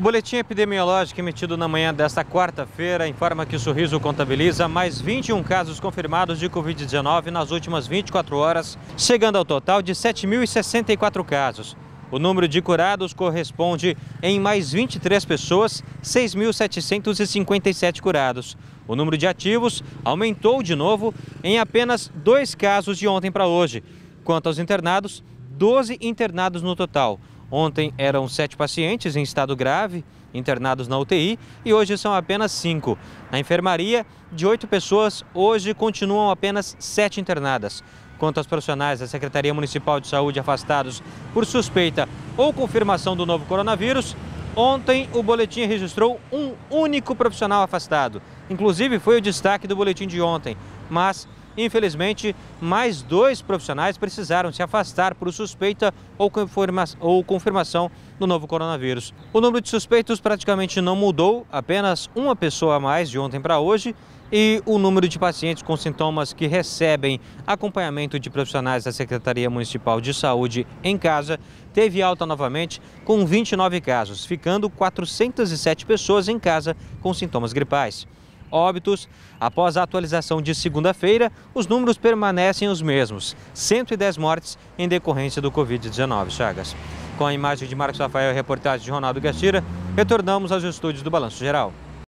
O boletim epidemiológico emitido na manhã desta quarta-feira informa que o Sorriso contabiliza mais 21 casos confirmados de Covid-19 nas últimas 24 horas, chegando ao total de 7.064 casos. O número de curados corresponde em mais 23 pessoas, 6.757 curados. O número de ativos aumentou de novo em apenas dois casos de ontem para hoje. Quanto aos internados, 12 internados no total. Ontem eram sete pacientes em estado grave, internados na UTI, e hoje são apenas cinco. Na enfermaria, de oito pessoas, hoje continuam apenas sete internadas. Quanto aos profissionais da Secretaria Municipal de Saúde afastados por suspeita ou confirmação do novo coronavírus, ontem o boletim registrou um único profissional afastado. Inclusive, foi o destaque do boletim de ontem, mas Infelizmente, mais dois profissionais precisaram se afastar por suspeita ou, confirma ou confirmação do novo coronavírus. O número de suspeitos praticamente não mudou, apenas uma pessoa a mais de ontem para hoje e o número de pacientes com sintomas que recebem acompanhamento de profissionais da Secretaria Municipal de Saúde em casa teve alta novamente com 29 casos, ficando 407 pessoas em casa com sintomas gripais óbitos. Após a atualização de segunda-feira, os números permanecem os mesmos: 110 mortes em decorrência do Covid-19. Chagas. Com a imagem de Marcos Rafael e reportagem de Ronaldo Gastira, retornamos aos estúdios do Balanço Geral.